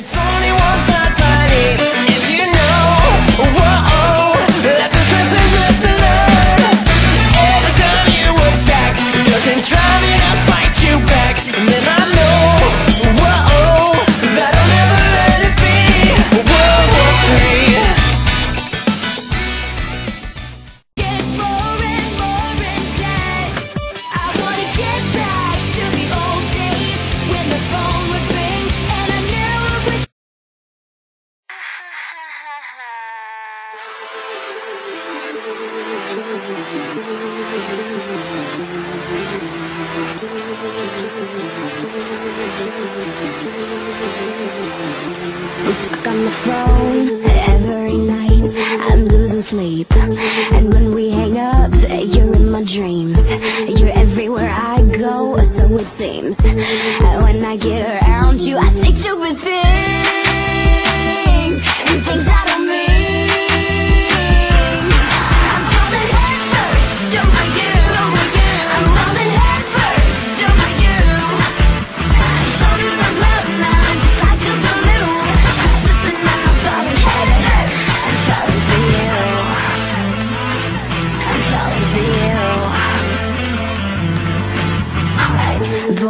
Sorry. Stuck on the phone every night. I'm losing sleep. And when we hang up, you're in my dreams. You're everywhere I go, so it seems. When I get around you, I say stupid things.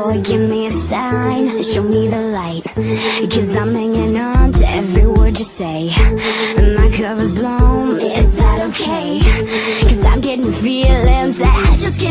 boy, give me a sign. Show me the light. Cause I'm hanging on to every word you say. And my cover's blown, is that okay? Cause I'm getting feelings that I just can't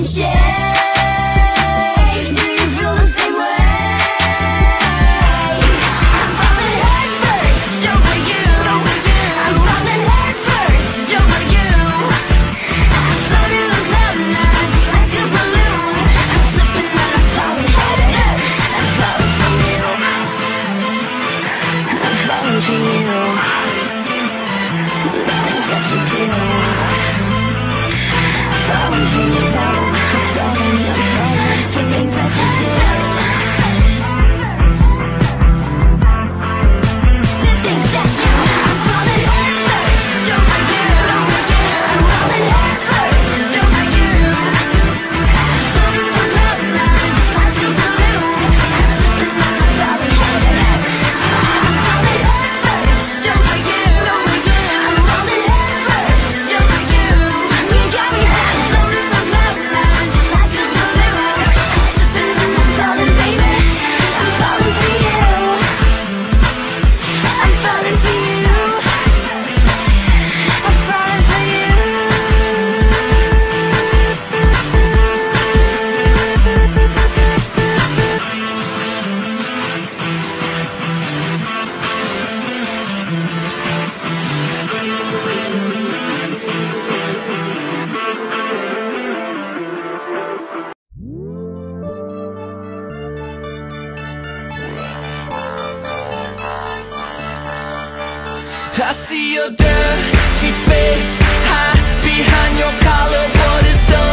see your dirty face high behind your collar. What is the